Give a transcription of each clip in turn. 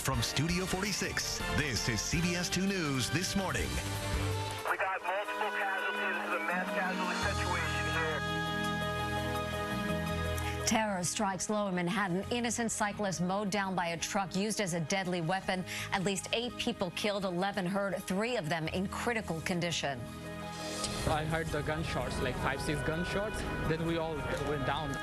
Live from Studio 46, this is CBS 2 News This Morning. We got multiple casualties. This is a mass casualty situation here. Terror strikes lower Manhattan. Innocent cyclist mowed down by a truck used as a deadly weapon. At least eight people killed, 11 hurt, three of them in critical condition. I heard the gunshots, like five, six gunshots. Then we all went down.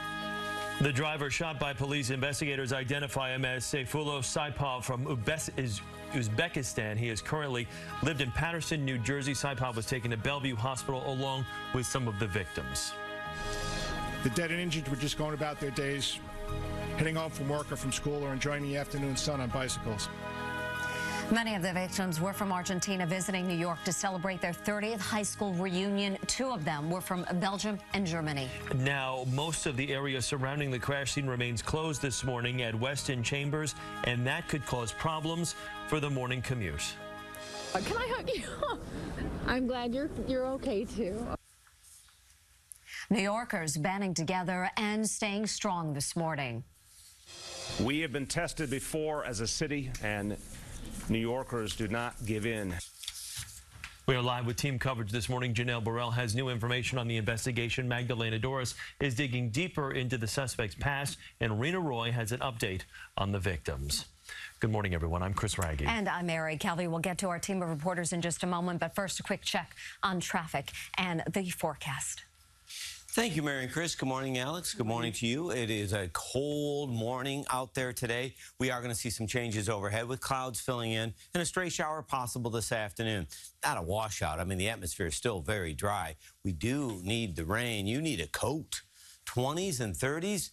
The driver shot by police investigators identify him as Sayfullo Saipov from Uzbekistan. He has currently lived in Paterson, New Jersey. Saipov was taken to Bellevue Hospital along with some of the victims. The dead and injured were just going about their days, heading home from work or from school or enjoying the afternoon sun on bicycles. Many of the victims were from Argentina visiting New York to celebrate their 30th high school reunion. Two of them were from Belgium and Germany. Now, most of the area surrounding the crash scene remains closed this morning at Westin Chambers, and that could cause problems for the morning commute. Uh, can I hug you? I'm glad you're you're okay too. New Yorkers banding together and staying strong this morning. We have been tested before as a city, and New Yorkers do not give in. We are live with team coverage this morning. Janelle Burrell has new information on the investigation. Magdalena Doris is digging deeper into the suspect's past, and Reena Roy has an update on the victims. Good morning, everyone. I'm Chris Wragge. And I'm Mary Calvi. We'll get to our team of reporters in just a moment, but first, a quick check on traffic and the forecast. Thank you, Mary and Chris. Good morning, Alex. Good morning to you. It is a cold morning out there today. We are going to see some changes overhead with clouds filling in and a stray shower possible this afternoon. Not a washout. I mean, the atmosphere is still very dry. We do need the rain. You need a coat. 20s and 30s.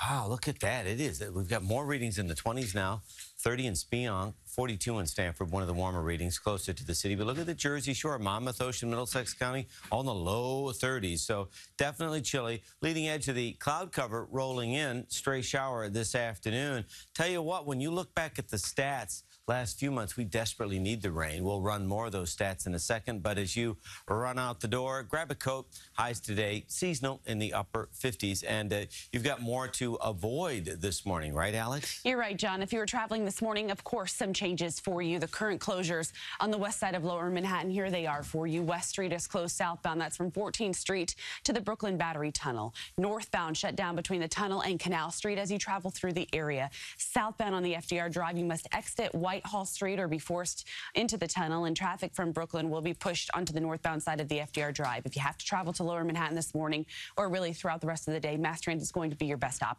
Wow, look at that. It is. We've got more readings in the 20s now. 30 in Speonk, 42 in Stamford, one of the warmer readings closer to the city. But look at the Jersey Shore, Monmouth, Ocean, Middlesex County, all in the low 30s. So definitely chilly. Leading edge of the cloud cover rolling in, stray shower this afternoon. Tell you what, when you look back at the stats, last few months, we desperately need the rain. We'll run more of those stats in a second, but as you run out the door, grab a coat. Highs today, seasonal in the upper 50s, and uh, you've got more to avoid this morning, right, Alex? You're right, John. If you were traveling this morning, of course, some changes for you. The current closures on the west side of Lower Manhattan, here they are for you. West Street is closed southbound. That's from 14th Street to the Brooklyn Battery Tunnel. Northbound shut down between the tunnel and Canal Street as you travel through the area. Southbound on the FDR Drive, you must exit Whitehall Street or be forced into the tunnel, and traffic from Brooklyn will be pushed onto the northbound side of the FDR Drive. If you have to travel to Lower Manhattan this morning or really throughout the rest of the day, mass transit is going to be your best option.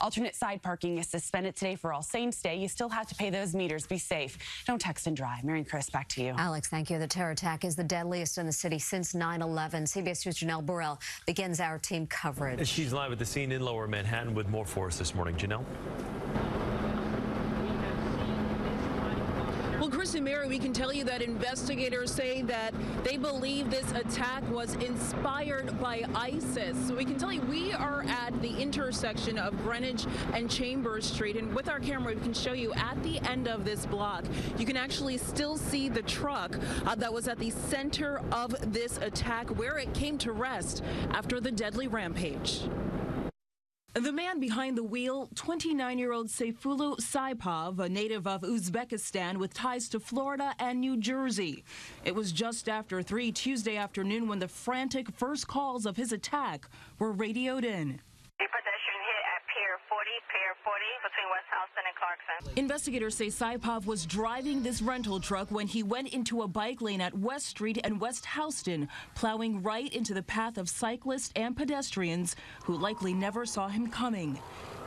Alternate side parking is suspended today for All Saints Day. You still have to pay those meters. Be safe. Don't text and drive. Mary and Chris, back to you. Alex, thank you. The terror attack is the deadliest in the city since 9-11. CBS 2's Janelle Burrell begins our team coverage. She's live at the scene in Lower Manhattan with more for us this morning. Janelle? Mary, we can tell you that investigators say that they believe this attack was inspired by ISIS. So we can tell you we are at the intersection of Greenwich and Chambers Street. And with our camera, we can show you at the end of this block, you can actually still see the truck uh, that was at the center of this attack where it came to rest after the deadly rampage. The man behind the wheel, 29-year-old Sayfullo Saipov, a native of Uzbekistan with ties to Florida and New Jersey. It was just after 3 Tuesday afternoon when the frantic first calls of his attack were radioed in. Between and Clarkson. Investigators say Saipov was driving this rental truck when he went into a bike lane at West Street and West Houston, plowing right into the path of cyclists and pedestrians who likely never saw him coming.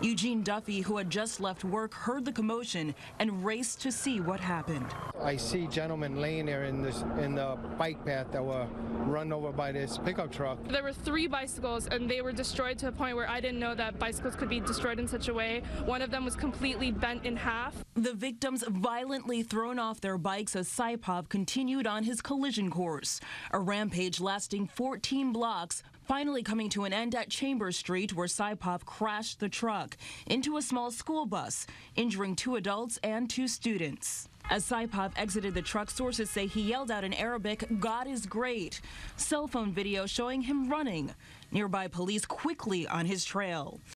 Eugene Duffy, who had just left work, heard the commotion and raced to see what happened. I see gentlemen laying there in this in the bike path that were run over by this pickup truck. There were three bicycles and they were destroyed to a point where I didn't know that bicycles could be destroyed in such a way. One of them was completely bent in half. The victims violently thrown off their bikes as Saipov continued on his collision course, a rampage lasting 14 blocks finally coming to an end at Chambers Street where Saipov crashed the truck into a small school bus, injuring two adults and two students. As Saipov exited the truck, sources say he yelled out in Arabic, God is great. Cell phone video showing him running. Nearby police quickly on his trail.